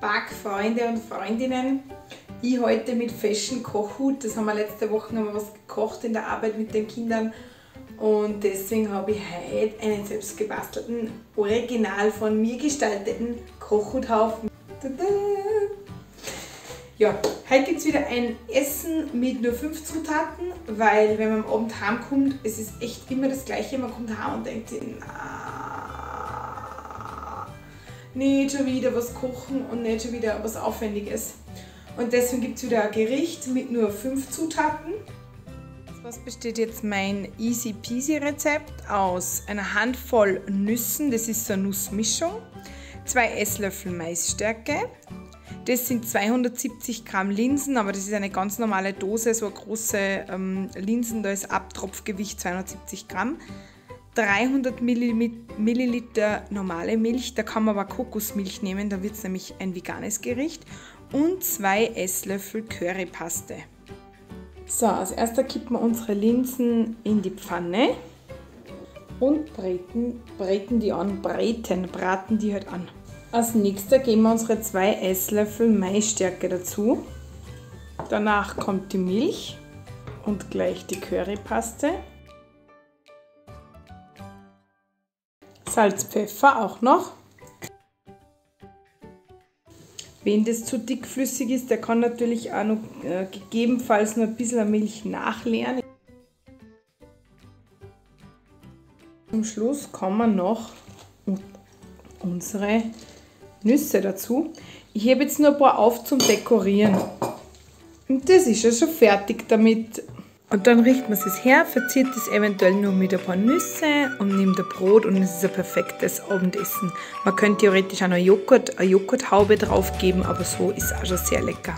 Backfreunde und Freundinnen. Ich heute mit Fashion Kochhut. Das haben wir letzte Woche haben wir was gekocht in der Arbeit mit den Kindern. Und deswegen habe ich heute einen selbst gebastelten, original von mir gestalteten Kochhuthaufen. Tada! Ja, heute gibt es wieder ein Essen mit nur fünf Zutaten, weil wenn man am Abend heimkommt, es ist echt immer das Gleiche. Man kommt heim und denkt sich, na, nicht schon wieder was kochen und nicht schon wieder was Aufwendiges. Und deswegen gibt es wieder ein Gericht mit nur fünf Zutaten. Was besteht jetzt mein Easy Peasy Rezept? Aus einer Handvoll Nüssen, das ist so eine Nussmischung, zwei Esslöffel Maisstärke, das sind 270 Gramm Linsen, aber das ist eine ganz normale Dose, so große ähm, Linsen, da ist Abtropfgewicht 270 Gramm. 300 Milliliter normale Milch, da kann man aber Kokosmilch nehmen, da wird es nämlich ein veganes Gericht. Und zwei Esslöffel Currypaste. So, als erster kippen wir unsere Linsen in die Pfanne und braten, braten die an, braten, braten die halt an. Als nächster geben wir unsere zwei Esslöffel Maisstärke dazu. Danach kommt die Milch und gleich die Currypaste. Salz, Pfeffer auch noch. Wenn das zu dickflüssig ist, der kann natürlich auch noch äh, gegebenenfalls noch ein bisschen Milch nachleeren. Zum Schluss kommen noch unsere Nüsse dazu. Ich habe jetzt nur ein paar auf zum Dekorieren. Und das ist ja schon fertig damit. Und dann riecht man es her, verzieht es eventuell nur mit ein paar Nüsse und nimmt ein Brot und es ist ein perfektes Abendessen. Man könnte theoretisch auch noch Joghurt, eine Joghurthaube drauf geben, aber so ist es auch schon sehr lecker.